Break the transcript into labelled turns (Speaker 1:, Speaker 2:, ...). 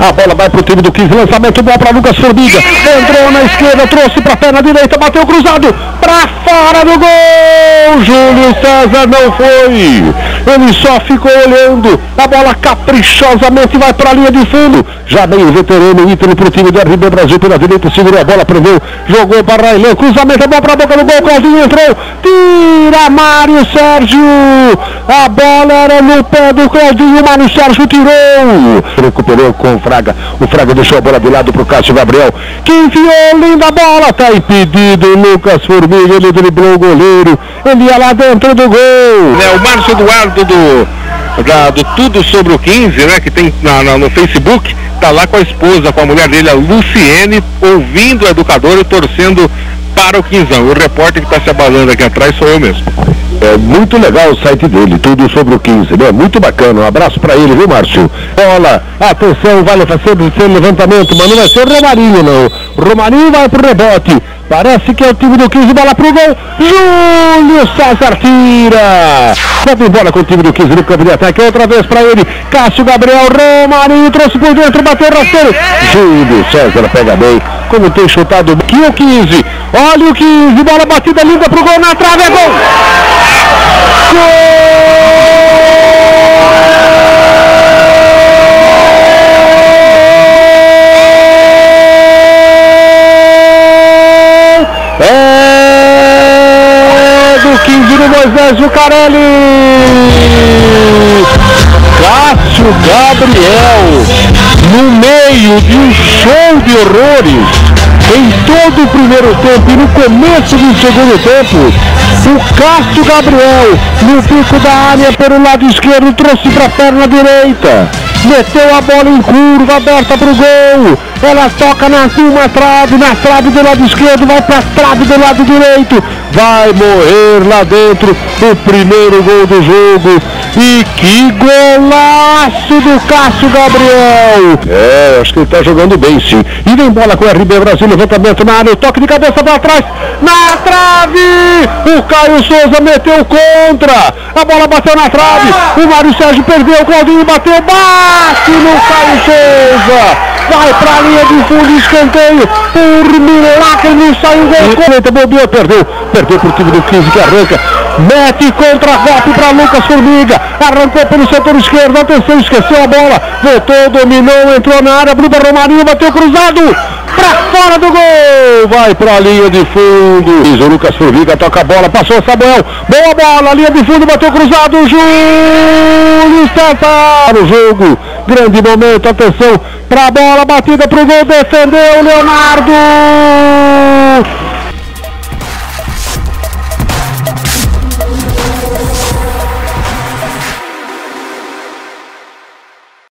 Speaker 1: A bola vai pro time do 15. Lançamento bom para Lucas Formiga. Entrou na esquerda, trouxe para perna direita, bateu cruzado para fora do gol. Júlio César não foi. Ele só ficou olhando. A bola caprichosamente vai para a linha de fundo. Já meio veterano, Ítalo pro time do RB Brasil pela direita, segurou a bola, prendeu, jogou para Railão. Cruzamento é bom para a boca do gol. Claudinho entrou. Tira Mário Sérgio. A bola era no pé do Claudinho. Mário Sérgio tirou. Recuperou com o Fraga. O Fraga deixou a bola de lado pro Cássio Gabriel. Que enfiou linda bola. Tá impedido. Lucas Formiga. Ele driblou o goleiro. Ele lá dentro do gol.
Speaker 2: É, o Márcio Eduardo do, da, do Tudo Sobre o 15, né? Que tem na, na, no Facebook. Tá lá com a esposa, com a mulher dele, a Luciene, ouvindo o educador e torcendo para o Quinzão. O repórter que está se abalando aqui atrás sou eu mesmo.
Speaker 1: É muito legal o site dele, tudo sobre o 15, né? Muito bacana. Um abraço pra ele, viu, Márcio? Bola, atenção, vale fazer o levantamento, mas não vai ser Romarinho, não. Romarinho vai pro rebote. Parece que é o time do 15, bola pro gol. Júlio César tira. Leva bola com o time do 15 no campo de ataque. Outra vez pra ele. Cássio Gabriel Romarinho trouxe por dentro, bateu rasteiro. Júlio César pega bem. Como tem chutado aqui o 15. Olha o 15, bola batida linda pro gol na trave, é gol. É 15 do Moisés Jucarelli. Cássio Gabriel, no meio de um show de horrores, em todo o primeiro tempo e no começo do segundo tempo, o Cássio Gabriel, no pico da área pelo lado esquerdo, trouxe para a perna direita. Meteu a bola em curva, aberta para o gol. Ela toca na uma trave, na trave do lado esquerdo, vai para a trave do lado direito. Vai morrer lá dentro o primeiro gol do jogo. E que golaço do Cássio Gabriel! É, acho que ele está jogando bem sim. E vem bola com o RB Brasil, levantamento na área, o toque de cabeça para trás, na trave! O Caio Souza meteu contra, a bola bateu na trave, o Mário Sérgio perdeu, o Claudinho bateu, bate no Caio Souza! vai para a linha de fundo, escanteio, por milagre não sai o gol, bobeou, perdeu, perdeu o time do 15 que arranca, mete contra-golpe para Lucas Formiga, arrancou pelo setor esquerdo, atenção, esqueceu a bola, voltou, dominou, entrou na área, Bruno Romarinho bateu cruzado, para fora do gol, vai para a linha de fundo, o Lucas Formiga toca a bola, passou Samuel, boa bola, linha de fundo, bateu cruzado, Júlio César, o jogo, grande momento, atenção, para a bola batida para o gol, defendeu Leonardo.